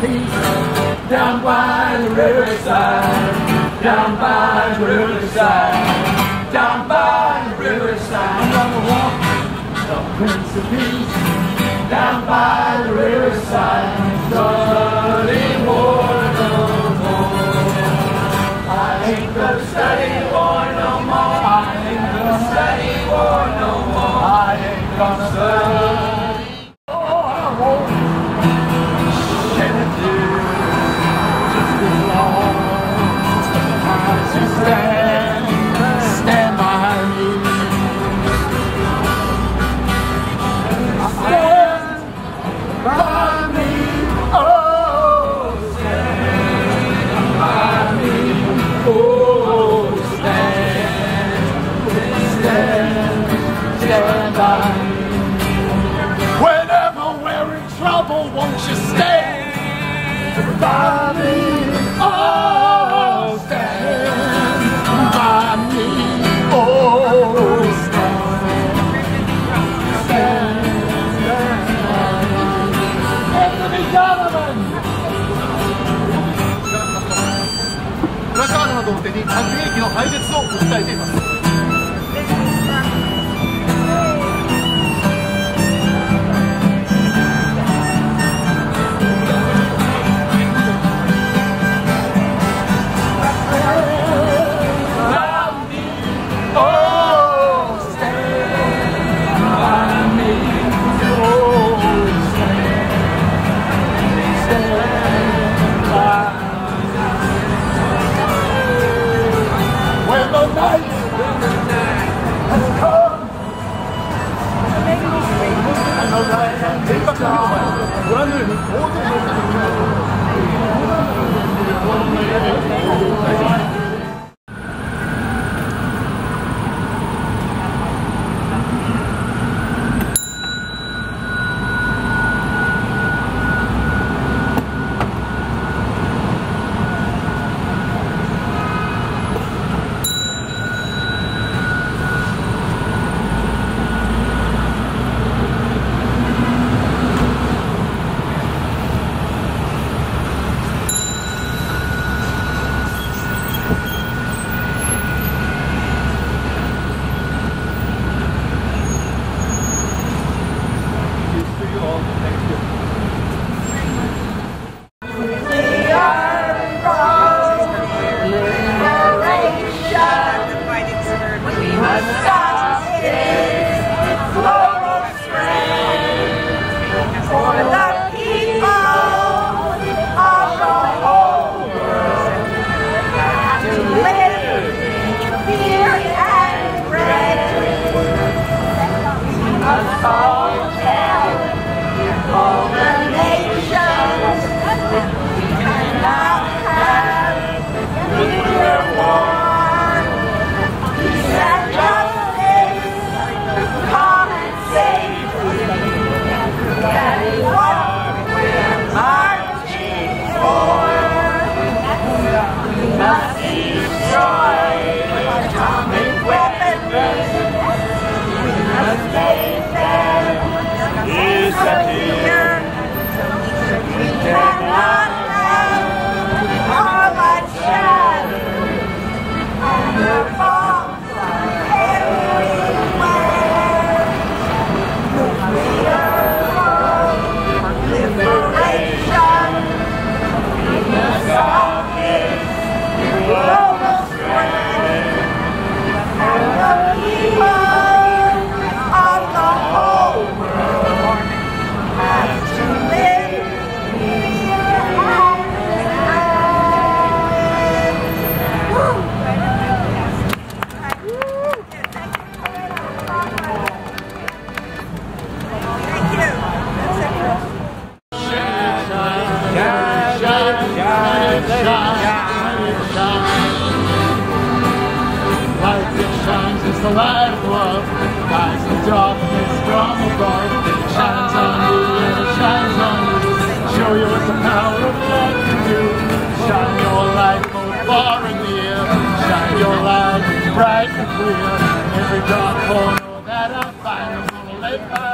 Peace down by the riverside, down by the riverside, down by the riverside. I'm gonna walk the Prince of Peace down by the riverside, study war no more. I ain't gonna study war no more. I ain't gonna study war no more. I ain't gonna に核兵器の廃絶を訴えています。show you what the power of love can do. Shine your light both far and near. Shine your light bright and clear. Every dark corner that I find, I'm gonna let my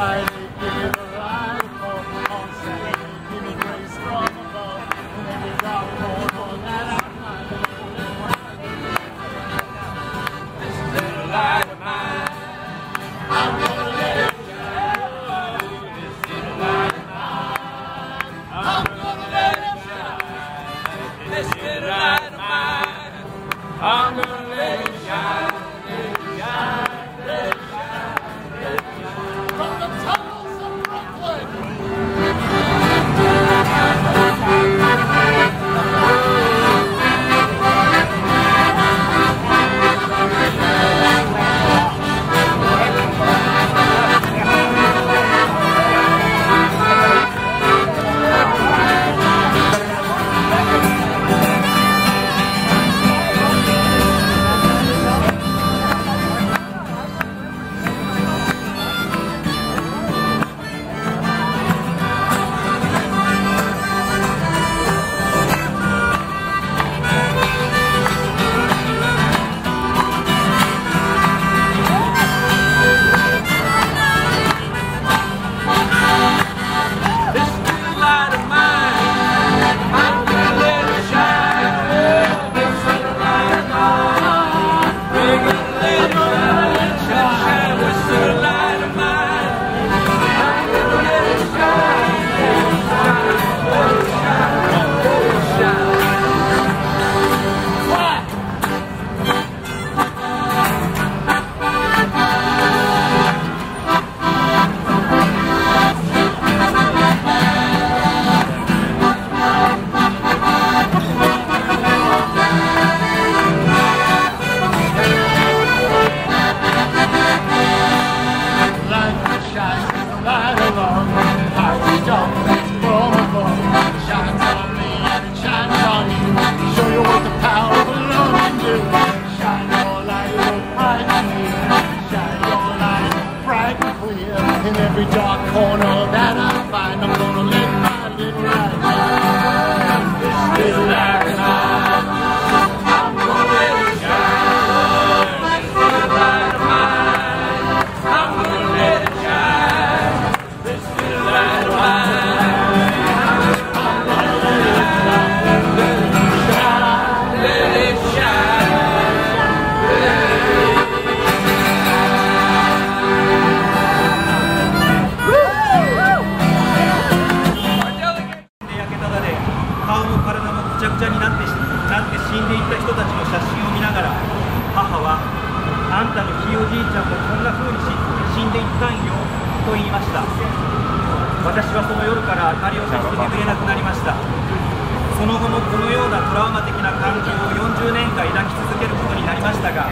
side. りましたが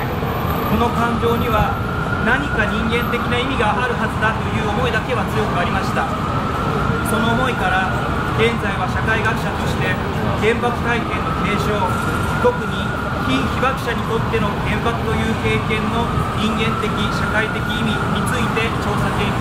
この感情には何か人間的な意味があるはずだという思いだけは強くありました。その思いから現在は社会学者として原爆体験の継承特に非被爆者にとっての原爆という経験の人間的社会的意味について調査研究